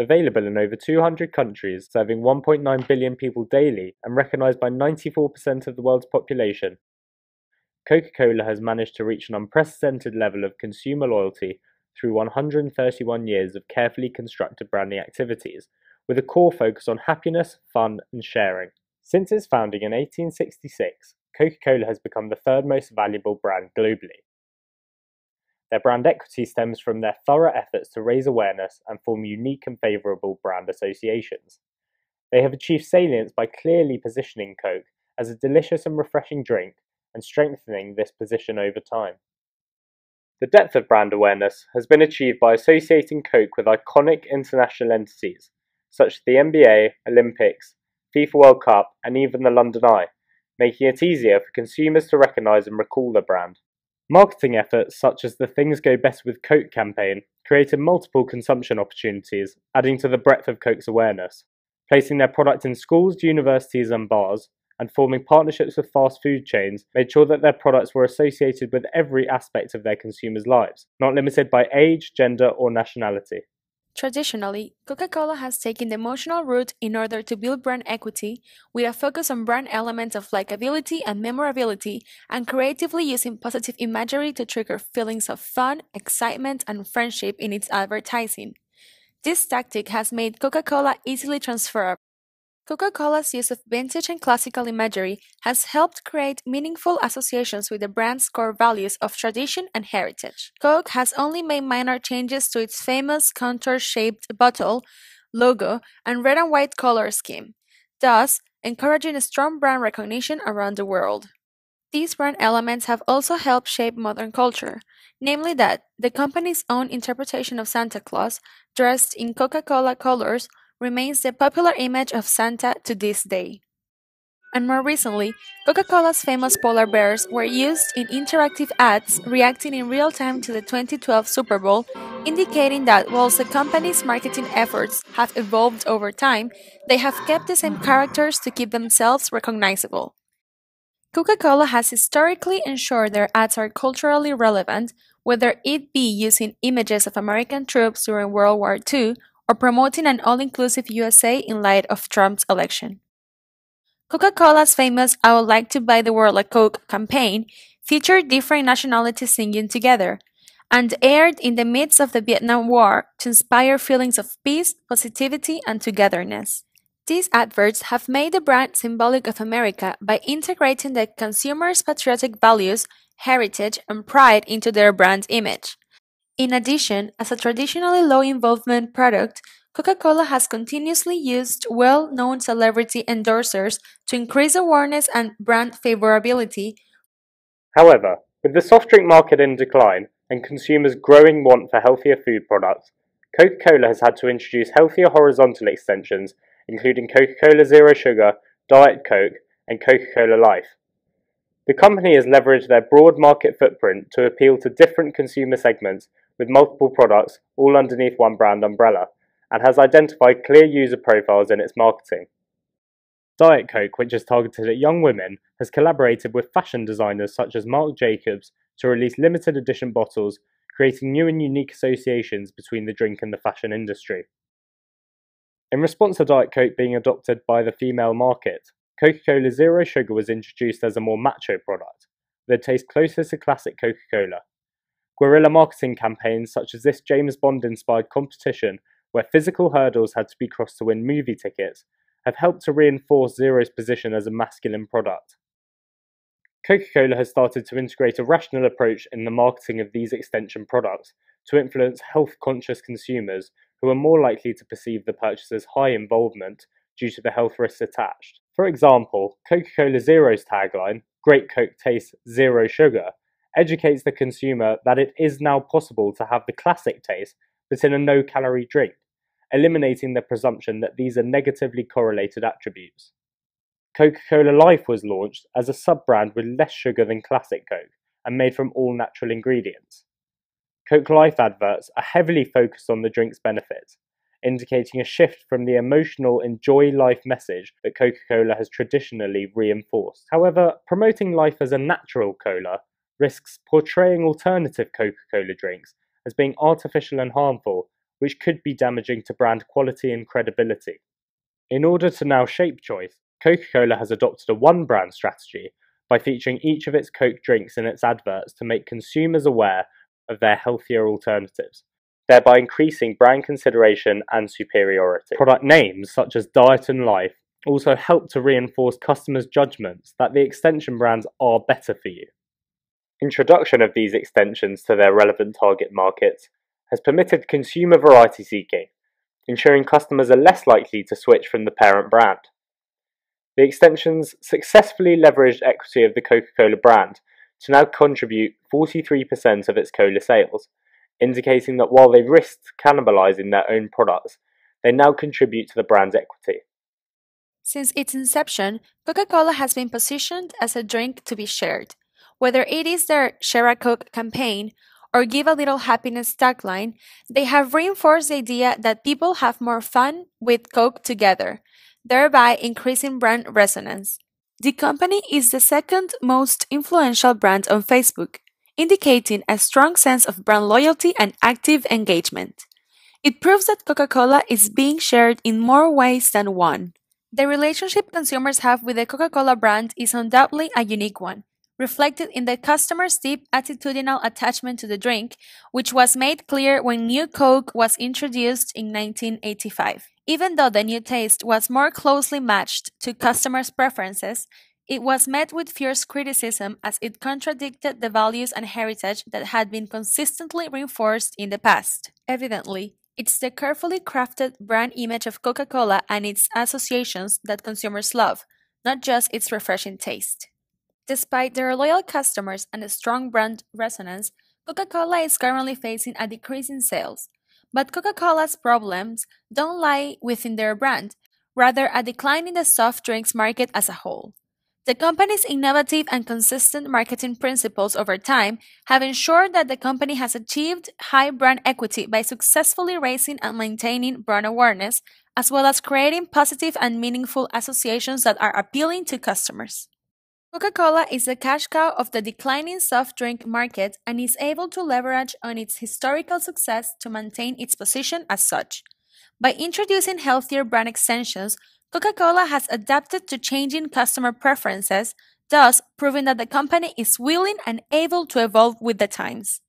Available in over 200 countries, serving 1.9 billion people daily, and recognized by 94% of the world's population, Coca Cola has managed to reach an unprecedented level of consumer loyalty through 131 years of carefully constructed branding activities, with a core focus on happiness, fun, and sharing. Since its founding in 1866, Coca Cola has become the third most valuable brand globally. Their brand equity stems from their thorough efforts to raise awareness and form unique and favourable brand associations. They have achieved salience by clearly positioning Coke as a delicious and refreshing drink and strengthening this position over time. The depth of brand awareness has been achieved by associating Coke with iconic international entities such as the NBA, Olympics, FIFA World Cup, and even the London Eye, making it easier for consumers to recognise and recall the brand. Marketing efforts such as the Things Go Better with Coke campaign created multiple consumption opportunities, adding to the breadth of Coke's awareness. Placing their product in schools, universities, and bars, and forming partnerships with fast food chains made sure that their products were associated with every aspect of their consumers' lives, not limited by age, gender, or nationality. Traditionally, Coca Cola has taken the emotional route in order to build brand equity with a focus on brand elements of likability and memorability and creatively using positive imagery to trigger feelings of fun, excitement, and friendship in its advertising. This tactic has made Coca Cola easily transferable Coca-Cola's use of vintage and classical imagery has helped create meaningful associations with the brand's core values of tradition and heritage. Coke has only made minor changes to its famous contour-shaped bottle, logo, and red and white color scheme, thus encouraging a strong brand recognition around the world. These brand elements have also helped shape modern culture, namely that the company's own interpretation of Santa Claus, dressed in Coca-Cola colors, remains the popular image of Santa to this day. And more recently, Coca Cola's famous polar bears were used in interactive ads reacting in real time to the 2012 Super Bowl, indicating that whilst the company's marketing efforts have evolved over time, they have kept the same characters to keep themselves recognizable. Coca Cola has historically ensured their ads are culturally relevant, whether it be using images of American troops during World War II or promoting an all-inclusive USA in light of Trump's election. Coca-Cola's famous I Would Like to Buy the World a Coke campaign featured different nationalities singing together and aired in the midst of the Vietnam War to inspire feelings of peace, positivity, and togetherness. These adverts have made the brand symbolic of America by integrating the consumer's patriotic values, heritage, and pride into their brand image. In addition, as a traditionally low-involvement product, Coca-Cola has continuously used well-known celebrity endorsers to increase awareness and brand favorability. However, with the soft drink market in decline and consumers' growing want for healthier food products, Coca-Cola has had to introduce healthier horizontal extensions including Coca-Cola Zero Sugar, Diet Coke, and Coca-Cola Life. The company has leveraged their broad market footprint to appeal to different consumer segments with multiple products all underneath one brand umbrella, and has identified clear user profiles in its marketing. Diet Coke, which is targeted at young women, has collaborated with fashion designers such as Marc Jacobs to release limited edition bottles, creating new and unique associations between the drink and the fashion industry. In response to Diet Coke being adopted by the female market, Coca Cola Zero Sugar was introduced as a more macho product, a taste closer to classic Coca Cola. Guerrilla marketing campaigns such as this James Bond inspired competition, where physical hurdles had to be crossed to win movie tickets, have helped to reinforce Zero's position as a masculine product. Coca Cola has started to integrate a rational approach in the marketing of these extension products to influence health conscious consumers who are more likely to perceive the purchase as high involvement due to the health risks attached. For example, Coca Cola Zero's tagline, Great Coke tastes zero sugar, educates the consumer that it is now possible to have the classic taste but in a no calorie drink, eliminating the presumption that these are negatively correlated attributes. Coca Cola Life was launched as a sub brand with less sugar than classic Coke and made from all natural ingredients. Coke Life adverts are heavily focused on the drink's benefits, indicating a shift from the emotional enjoy life message that Coca Cola has traditionally reinforced. However, promoting life as a natural cola risks portraying alternative Coca Cola drinks as being artificial and harmful, which could be damaging to brand quality and credibility. In order to now shape choice, Coca Cola has adopted a one brand strategy by featuring each of its Coke drinks in its adverts to make consumers aware of their healthier alternatives, thereby increasing brand consideration and superiority. Product names such as Diet and Life also help to reinforce customers' judgments that the extension brands are better for you. Introduction of these extensions to their relevant target markets has permitted consumer variety seeking, ensuring customers are less likely to switch from the parent brand. The extensions successfully leveraged equity of the Coca Cola brand to now contribute 43% of its cola sales, indicating that while they risked cannibalizing their own products, they now contribute to the brand's equity. Since its inception, Coca Cola has been positioned as a drink to be shared. Whether it is their Share a Coke campaign or Give a Little Happiness tagline, they have reinforced the idea that people have more fun with Coke together, thereby increasing brand resonance. The company is the second most influential brand on Facebook, indicating a strong sense of brand loyalty and active engagement. It proves that Coca Cola is being shared in more ways than one. The relationship consumers have with the Coca Cola brand is undoubtedly a unique one, reflected in the customer's deep attitudinal attachment to the drink, which was made clear when New Coke was introduced in 1985. Even though the new taste was more closely matched to customers' preferences, it was met with fierce criticism as it contradicted the values and heritage that had been consistently reinforced in the past. Evidently, it's the carefully crafted brand image of Coca Cola and its associations that consumers love, not just its refreshing taste. Despite their loyal customers and a strong brand resonance, Coca Cola is currently facing a decrease in sales, but Coca Cola's problems don't lie within their brand, rather, a decline in the soft drinks market as a whole. The company's innovative and consistent marketing principles over time have ensured that the company has achieved high brand equity by successfully raising and maintaining brand awareness, as well as creating positive and meaningful associations that are appealing to customers. Coca Cola is the cash cow of the declining soft drink market and is able to leverage on its historical success to maintain its position as such. By introducing healthier brand extensions, Coca Cola has adapted to changing customer preferences, thus proving that the company is willing and able to evolve with the times.